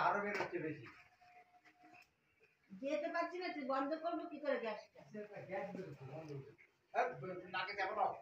আরও বেরোচ্ছে বেশি। যেতে পারছি না তুই বন্ধ করব কি করে গ্যাসটা? গ্যাস বন্ধ হচ্ছে। নাকে চাপা দাও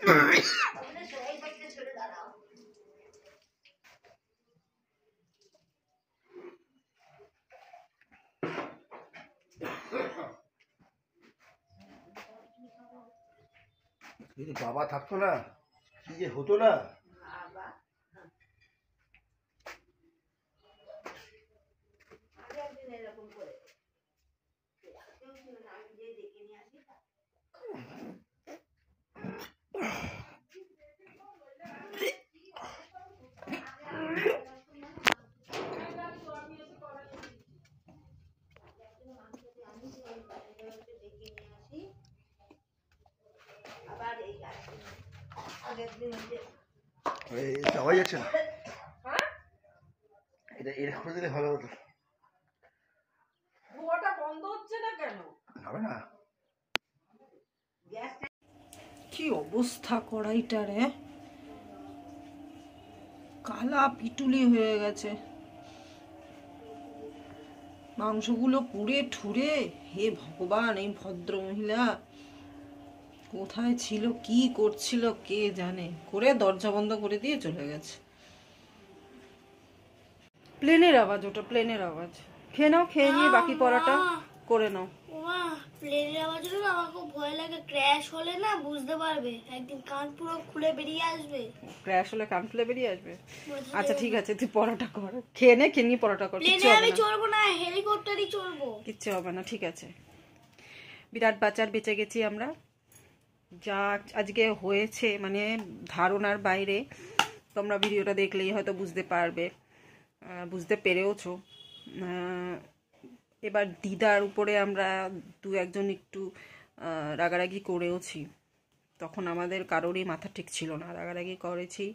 ওখানে সবাই পাশে সরে দাঁড়াও যদি বাবা থাকতো না কি যে হতো না বাবা আগে একদিন এরকম করে কেউ ছিল না আমি যে ডেকে নিয়ে আসি তা। আবার এই আগের দিন ওই যে এই যাওয়া যাচ্ছে না এটা এটা দিলে ভালো হতো। ধোয়াটা বন্ধ হচ্ছে না কেন? হবে না। কি অবস্থা কড়াইটার কালা পিটুলি হয়ে গেছে। মাংসগুলো পুড়ে ঠুরে হে ভগবান এই ভদ্র মহিলা কোথায় ছিল কি করছিল কে জানে। করে দরজা বন্ধ করে দিয়ে চলে গেছে। প্লেনের আওয়াজ ওটা প্লেনের আওয়াজ। খেয়ে নাও খেয়ে নিয়ে বাকি পড়াটা করে নাও। প্লেনের আওয়াজ হলে আমার খুব ভয় লাগে। ক্র্যাশ হলে না বুঝতে পারবে। একদিন কান পুরো খুলে বেরিয়ে আসবে। ক্র্যাশ হলে কান ফুলে বেরিয়ে আসবে? আচ্ছা ঠিক আছে তুই পরোটা কর। খেয়ে নে খেয়ে নিয়ে পরোটা কর প্লেনে আমি চড়বো না হেলিকপ্টারই চড়বো। কিচ্ছু হবে না ঠিক আছে। বিরাট বাচার বেঁচে গেছি আমরা। যা আজকে হয়েছে মানে ধারণার বাইরে, তোমরা ভিডিওটা দেখলেই হয়তো বুঝতে পারবে বুঝতে পেরেওছো। এবার দিদার উপরে আমরা দু একজন একটু রাগারাগি করেওছি। তখন আমাদের কারোরই মাথা ঠিক ছিল না, রাগারাগি করেছি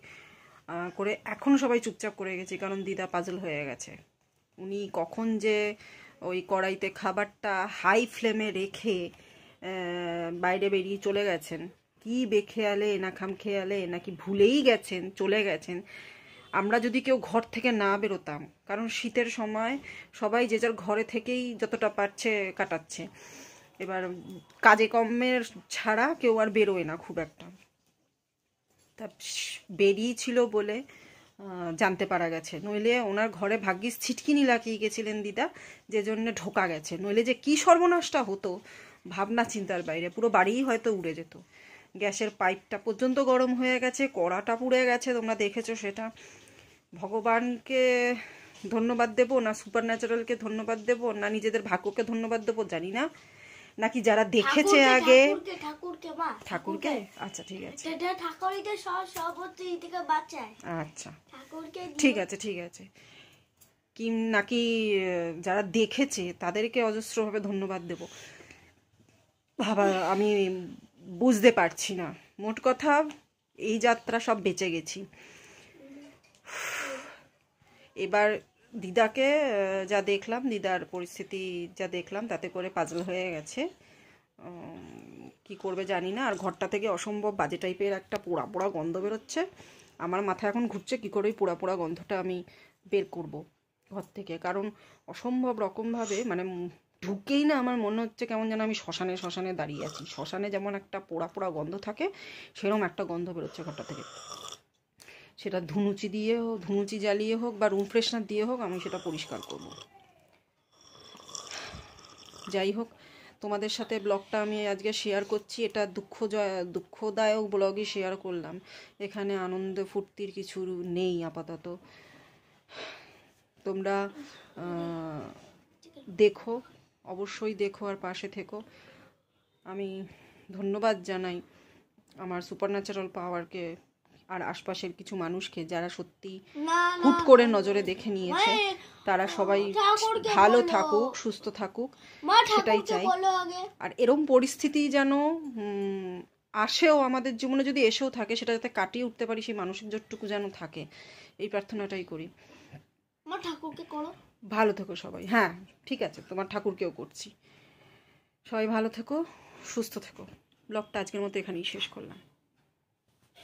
করে এখন সবাই চুপচাপ করে গেছি, কারণ দিদা পাজল হয়ে গেছে। উনি কখন যে ওই কড়াইতে খাবারটা হাই ফ্লেমে রেখে বাইরে বেরিয়ে চলে গেছেন। কি বেখেয়ালে, না খাম খেয়ালে নাকি ভুলেই গেছেন, চলে গেছেন। আমরা যদি কেউ ঘর থেকে না বেরোতাম, কারণ শীতের সময় সবাই যে যার ঘরে থেকেই যতটা পারছে কাটাচ্ছে। এবার কাজে কর্মের ছাড়া কেউ আর বেরোয় না খুব একটা। তা বেরিয়েছিল বলে জানতে পারা গেছে। নইলে ওনার ঘরে ভাগ্যিস ছিটকিনি লাগিয়ে গেছিলেন দিদা যে জন্য ঢোকা গেছে। নইলে যে কি সর্বনাশটা হতো ভাবনা চিন্তার বাইরে। পুরো বাড়িই হয়তো উড়ে যেত। গ্যাসের পাইপটা পর্যন্ত গরম হয়ে গেছে কড়াটা পুড়ে গেছে তোমরা দেখেছ সেটা। ভগবানকে ধন্যবাদ দেবো না সুপার ন্যাচারালকে ধন্যবাদ দেবো না নিজেদের ভাগ্যকে ধন্যবাদ দেবো জানি না। নাকি যারা দেখেছে আগে ঠাকুরকে আচ্ছা ঠিক আছে। আচ্ছা। ঠিক আছে ঠিক আছে। কি নাকি যারা দেখেছে তাদেরকে অজস্রভাবে ধন্যবাদ দেব। ভাবা আমি বুঝতে পারছি না। মোট কথা, এই যাত্রা সব বেঁচে গেছি। এবার দিদাকে যা দেখলাম, দিদার পরিস্থিতি যা দেখলাম, তাতে করে পাজল হয়ে গেছে। কি করবে জানি না। আর ঘরটা থেকে অসম্ভব বাজে টাইপের একটা পোড়া পোড়া গন্ধ বেরোচ্ছে। আমার মাথা এখন ঘুরছে, কি করে পোড়া পোড়া গন্ধটা আমি বের করব ঘর থেকে। কারণ অসম্ভব রকমভাবে মানে ঢুকেই না আমার মনে হচ্ছে কেমন যেন আমি শ্মশানে শ্মশানে দাঁড়িয়ে আছি। শ্মশানে যেমন একটা পোড়া পোড়া গন্ধ থাকে, সেরকম একটা গন্ধ বেরোচ্ছে ঘরটা থেকে। সেটা ধুনুচি দিয়ে হোক, ধুনুচি জ্বালিয়ে হোক বা রুম ফ্রেশনার দিয়ে হোক, আমি সেটা পরিষ্কার করব। যাই হোক, তোমাদের সাথে ব্লগটা আমি আজকে শেয়ার করছি। এটা দুঃখ দুঃখদায়ক ব্লগই শেয়ার করলাম। এখানে আনন্দ ফুর্তির কিছু নেই আপাতত। তোমরা দেখো। অবশ্যই দেখো আর পাশে থেকো। আমি ধন্যবাদ জানাই আমার সুপার ন্যাচারাল পাওয়ারকে আর আশপাশের কিছু মানুষকে যারা সত্যি হুট করে নজরে দেখে নিয়েছে। তারা সবাই ভালো থাকুক সুস্থ থাকুক সেটাই চাই। আর এরম পরিস্থিতি যেন আসেও আমাদের জীবনে যদি এসেও থাকে সেটা যাতে কাটিয়ে উঠতে পারি সেই মানসিক জোরটুকু যেন থাকে এই প্রার্থনাটাই করি। মা ঠাকুরকে করো। ভালো থেকো সবাই। হ্যাঁ ঠিক আছে, তোমার ঠাকুরকেও করছি। সবাই ভালো থেকো, সুস্থ থেকো। ব্লগটা আজকের মতো এখানেই শেষ করলাম।